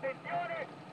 Attenzione!